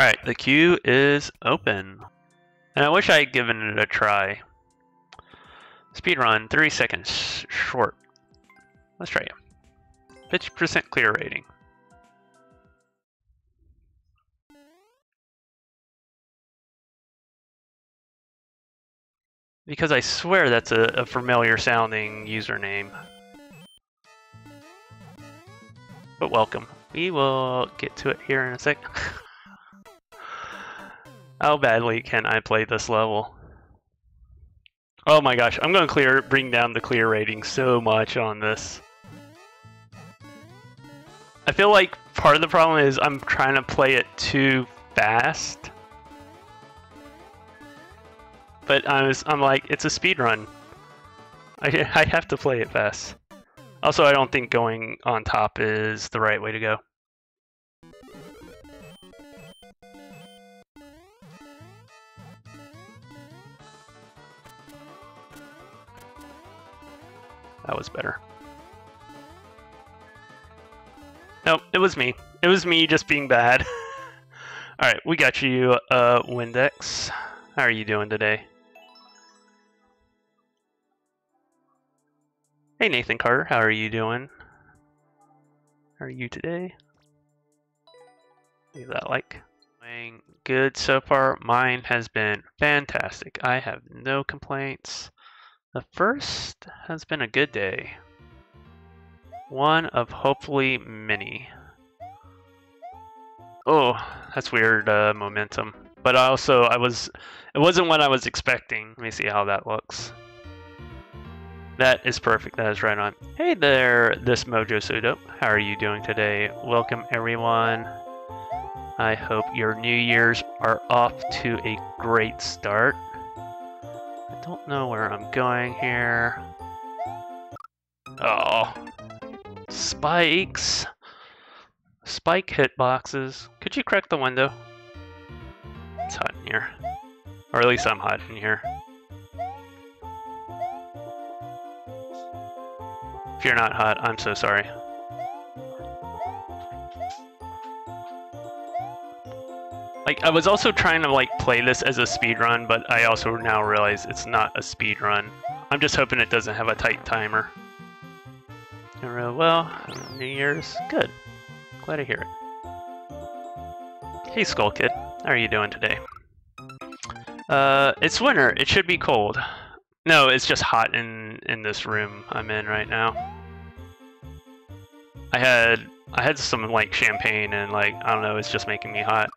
Alright, the queue is open. And I wish I had given it a try. Speedrun, 30 seconds short. Let's try it. 50% clear rating. Because I swear that's a, a familiar sounding username. But welcome. We will get to it here in a sec. How badly can I play this level? Oh my gosh, I'm to clear, bring down the clear rating so much on this. I feel like part of the problem is I'm trying to play it too fast. But I was, I'm like, it's a speed run. I, I have to play it fast. Also, I don't think going on top is the right way to go. That was better. Nope, it was me. It was me just being bad. Alright, we got you, uh, Windex. How are you doing today? Hey Nathan Carter, how are you doing? How are you today? Leave that like. Doing good so far. Mine has been fantastic. I have no complaints. The first has been a good day. One of hopefully many. Oh, that's weird uh, momentum. But also, I was, it wasn't what I was expecting. Let me see how that looks. That is perfect. That is right on. Hey there, this Mojo Sudo. How are you doing today? Welcome, everyone. I hope your New Year's are off to a great start don't know where I'm going here. Oh. Spikes. Spike hitboxes. Could you crack the window? It's hot in here. Or at least I'm hot in here. If you're not hot, I'm so sorry. Like, I was also trying to, like, play this as a speed run, but I also now realize it's not a speed run. I'm just hoping it doesn't have a tight timer. Real well, New Year's, good. Glad to hear it. Hey, Skull Kid, how are you doing today? Uh, it's winter. It should be cold. No, it's just hot in in this room I'm in right now. I had I had some like champagne and like I don't know, it's just making me hot.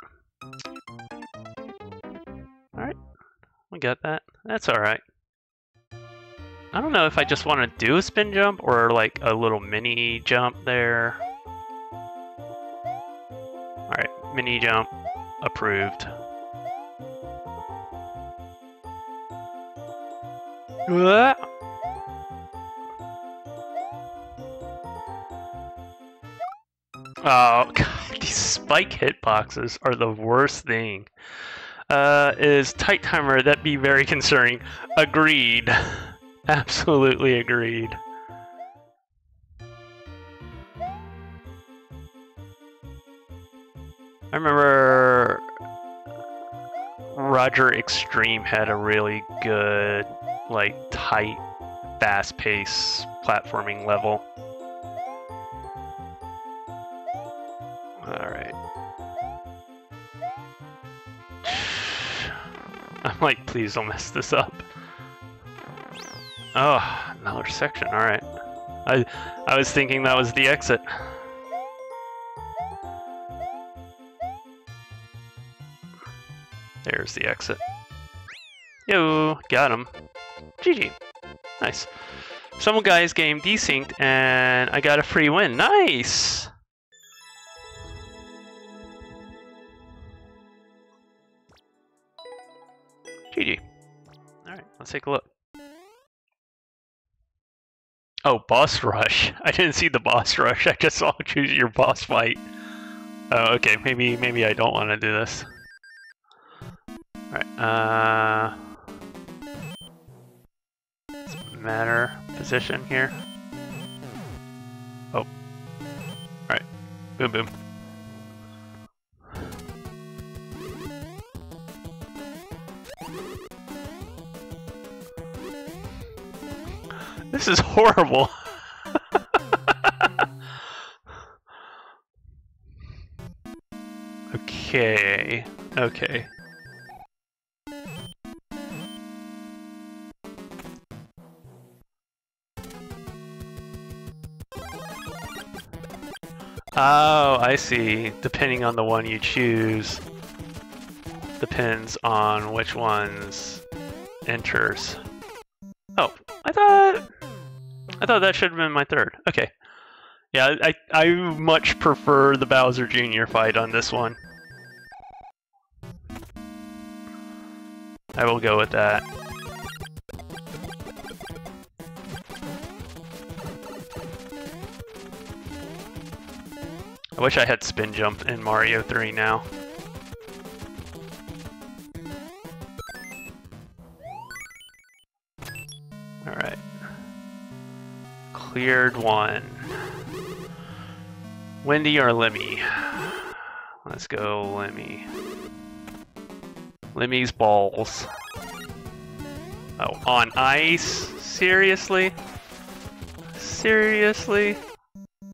We got that. That's alright. I don't know if I just want to do a spin jump or like a little mini jump there. Alright, mini jump approved. Oh, God, these spike hitboxes are the worst thing. Uh, is tight timer, that'd be very concerning. Agreed. Absolutely agreed. I remember Roger Extreme had a really good, like, tight, fast-paced platforming level. I'm like, please don't mess this up. Oh, another section, alright. I I was thinking that was the exit. There's the exit. Yo, got him. GG. Nice. Some guys game desynced and I got a free win. Nice! GG. Alright, let's take a look. Oh, boss rush. I didn't see the boss rush. I just saw choose your boss fight. Oh, okay. Maybe maybe I don't want to do this. Alright, uh... Matter position here. Oh. Alright. Boom boom. This is horrible. okay. Okay. Oh, I see. Depending on the one you choose, depends on which ones enters. Thought that should have been my third. Okay. Yeah, I I much prefer the Bowser Jr. fight on this one. I will go with that. I wish I had spin jump in Mario 3 now. Cleared one. Wendy or Lemmy? Let's go Lemmy. Lemmy's balls. Oh, on ice? Seriously? Seriously?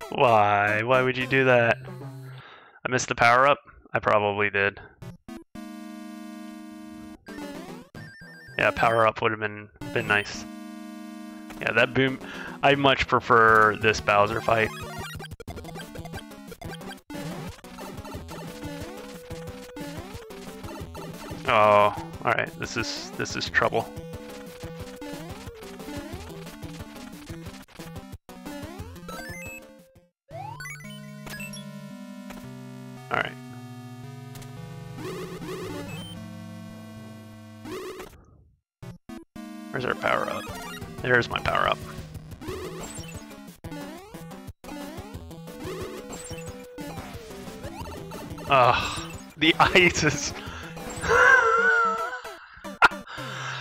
Why? Why would you do that? I missed the power up? I probably did. Yeah, power up would have been been nice. Yeah, that boom. I much prefer this Bowser fight. Oh, all right. This is this is trouble. Where's our power up? There's my power up. Ugh, the ice is...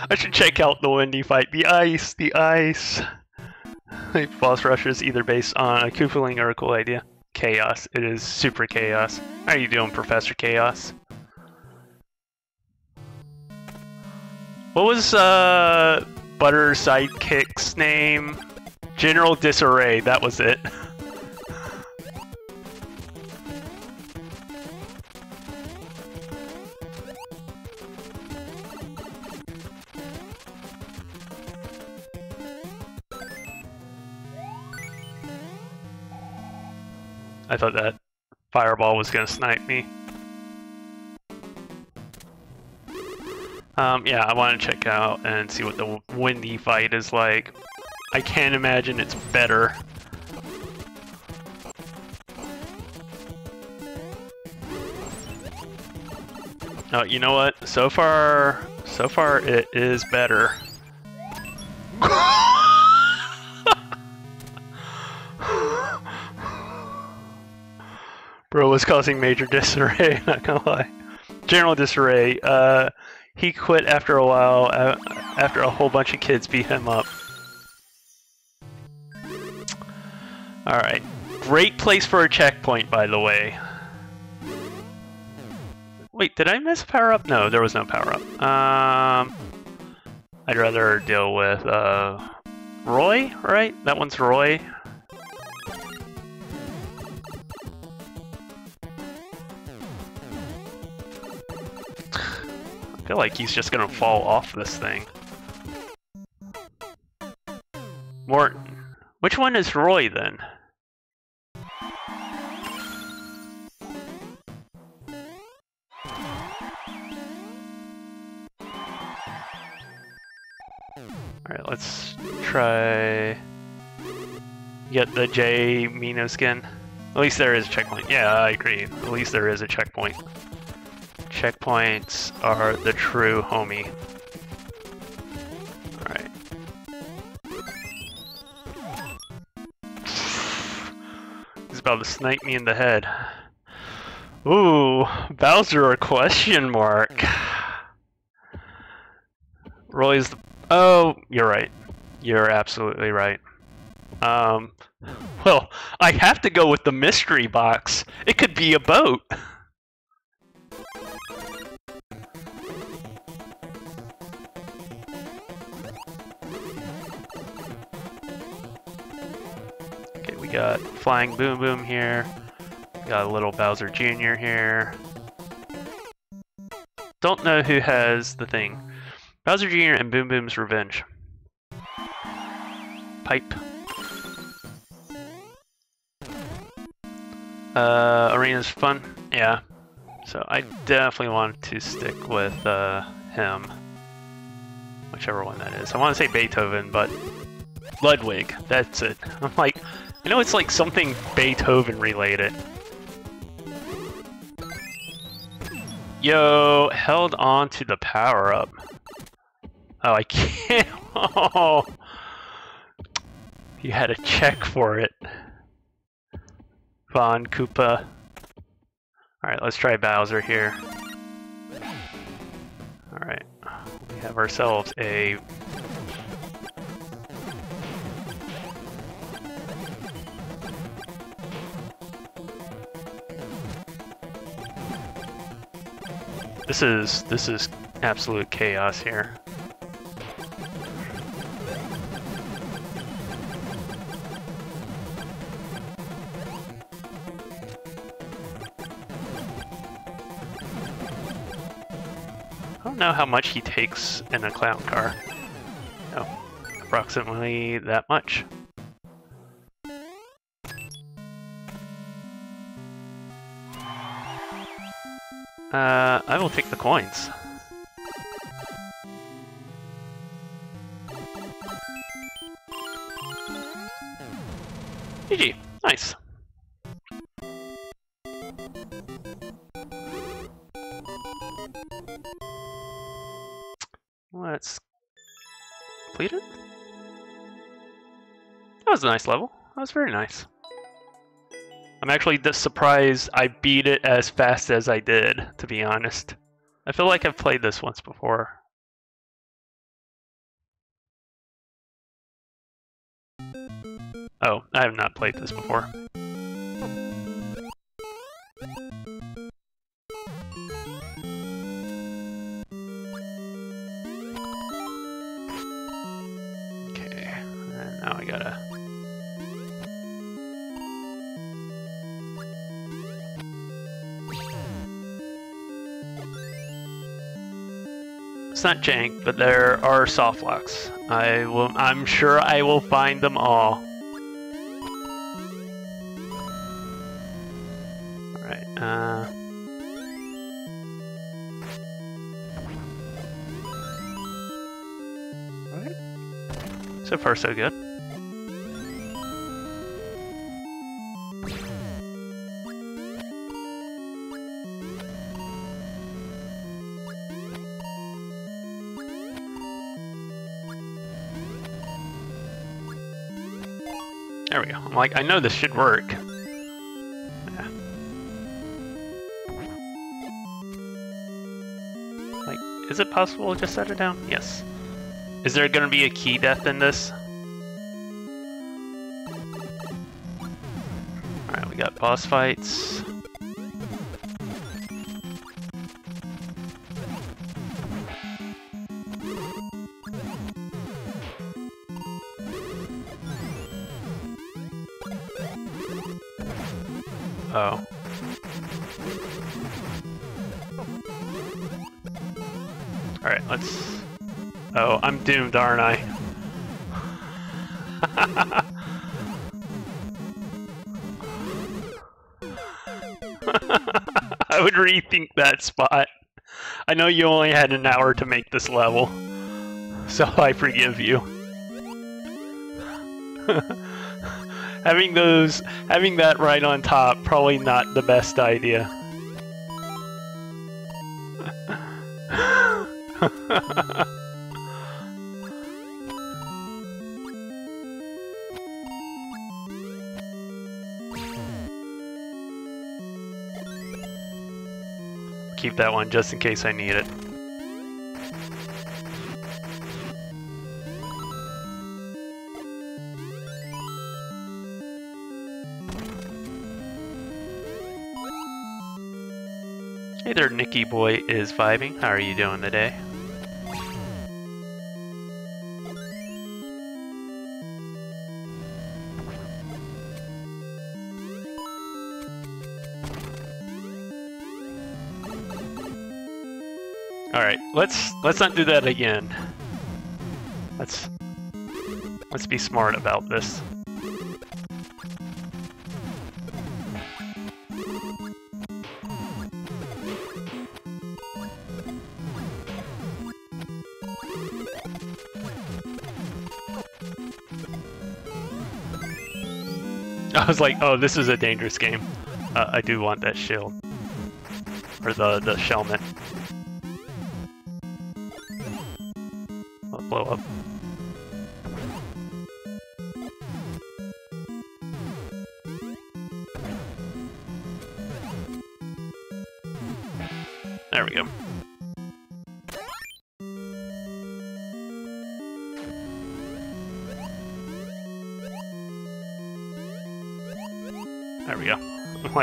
I should check out the Wendy fight. The ice, the ice. Boss Rush is either based on a Koopaling or a cool idea. Chaos. It is super chaos. How are you doing, Professor Chaos? What was uh, Butter Sidekick's name? General Disarray, that was it. I thought that fireball was gonna snipe me. Um, yeah, I want to check out and see what the Wendy fight is like. I can't imagine it's better. Oh, you know what? So far, so far it is better. Bro was causing major disarray, not gonna lie. General disarray. Uh, he quit after a while, uh, after a whole bunch of kids beat him up. Alright. Great place for a checkpoint, by the way. Wait, did I miss power up? No, there was no power up. Um, I'd rather deal with uh, Roy, right? That one's Roy. Feel like he's just gonna fall off this thing. Morton. Which one is Roy then? Alright, let's try... Get the J Mino skin. At least there is a checkpoint. Yeah, I agree. At least there is a checkpoint. Checkpoints are the true homie. Alright. He's about to snipe me in the head. Ooh, Bowser or question mark. Roy's the... Oh, you're right. You're absolutely right. Um, well, I have to go with the mystery box. It could be a boat. got Flying Boom Boom here. Got a little Bowser Jr. here. Don't know who has the thing. Bowser Jr. and Boom Boom's Revenge. Pipe. Uh, Arena's fun. Yeah. So I definitely want to stick with uh, him. Whichever one that is. I want to say Beethoven, but Ludwig. That's it. I'm like, I know it's like something Beethoven related. Yo, held on to the power up. Oh, I can't. Oh, you had to check for it. Von Koopa. Alright, let's try Bowser here. Alright, we have ourselves a... This is, this is absolute chaos here. I don't know how much he takes in a clown car. Oh, approximately that much. Uh, I will take the coins. GG. Nice. Let's complete it. That was a nice level. That was very nice. I'm actually just surprised I beat it as fast as I did, to be honest. I feel like I've played this once before. Oh, I have not played this before. Not jank, but there are soft locks. I will. I'm sure I will find them all. All right. Uh. All right. So far, so good. Like, I know this should work. Yeah. Like, is it possible to just set it down? Yes. Is there gonna be a key death in this? Alright, we got boss fights. Doomed, aren't I? I would rethink that spot. I know you only had an hour to make this level, so I forgive you. having those, having that right on top, probably not the best idea. Keep that one just in case I need it. Hey there, Nicky Boy is vibing. How are you doing today? Let's let's not do that again. Let's let's be smart about this. I was like, oh, this is a dangerous game. Uh, I do want that shield. Or the, the shellmet.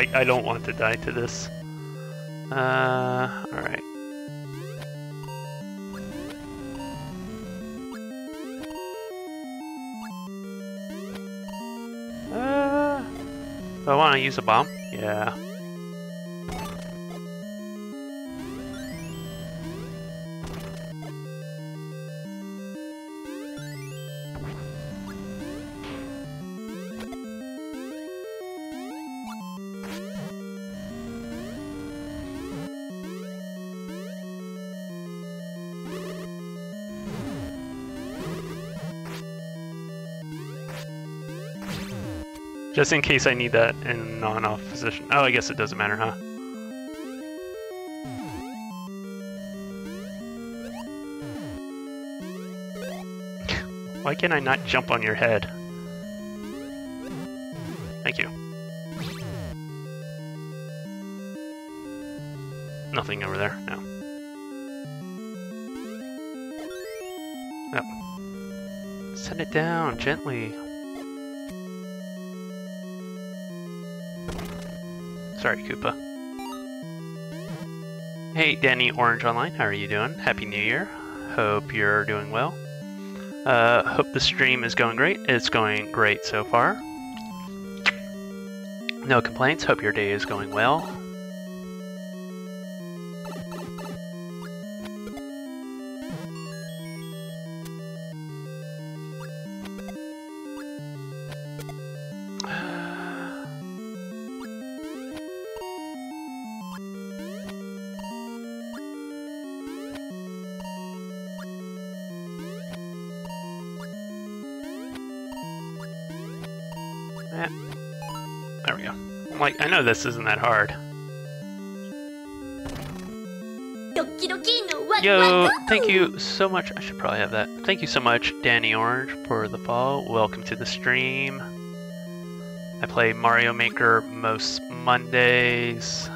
Like, I don't want to die to this. Uh, alright. Uh, do I want to use a bomb? Yeah. Just in case I need that in non-off position. Oh, I guess it doesn't matter, huh? Why can I not jump on your head? Thank you. Nothing over there, no. No. Send it down, gently. Sorry, Koopa. Hey, Danny Orange Online, how are you doing? Happy New Year. Hope you're doing well. Uh, hope the stream is going great. It's going great so far. No complaints. Hope your day is going well. Like, I know this isn't that hard. Yo, thank you so much. I should probably have that. Thank you so much, Danny Orange, for the follow. Welcome to the stream. I play Mario Maker most Mondays.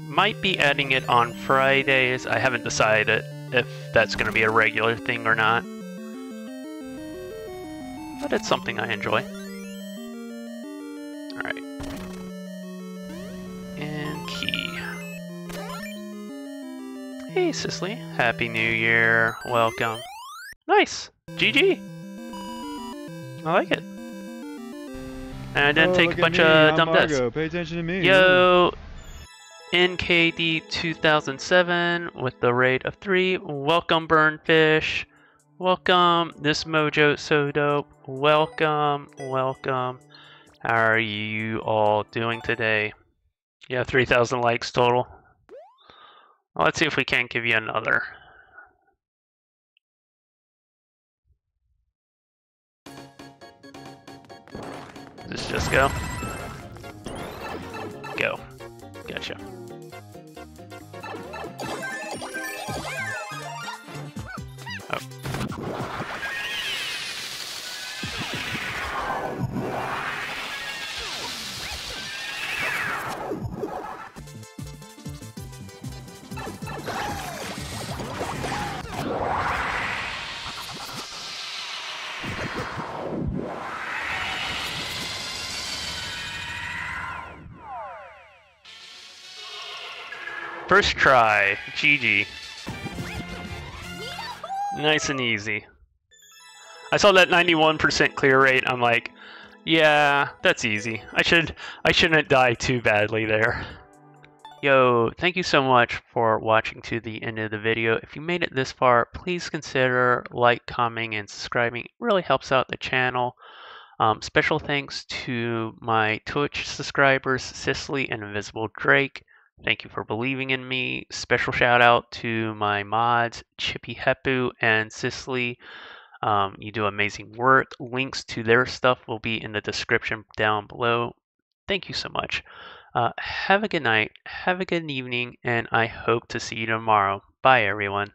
Might be adding it on Fridays. I haven't decided if that's going to be a regular thing or not. But it's something I enjoy. Hey, Cecily. Happy New Year. Welcome. Nice. GG. I like it. And I didn't Oh, take a bunch of I'm dumb deaths. Pay attention to me. Yo, NKD 2007 with the rate of 3. Welcome, Burnfish. Welcome, this Mojo So Dope. Welcome, welcome. How are you all doing today? Yeah, 3,000 likes total. Let's see if we can't give you another. This just go? Go. Gotcha. First try. GG. Nice and easy. I saw that 91% clear rate. I'm like, yeah, that's easy. I should I shouldn't die too badly there. Yo, thank you so much for watching to the end of the video. If you made it this far, please consider like, commenting, and subscribing. It really helps out the channel. Um, special thanks to my Twitch subscribers, Cecily and Invisible Drake. Thank you for believing in me. Special shout out to my mods, ChippiHeppu and Cecily. Um, you do amazing work. Links to their stuff will be in the description down below. Thank you so much. Uh, have a good night, have a good evening, and I hope to see you tomorrow. Bye, everyone.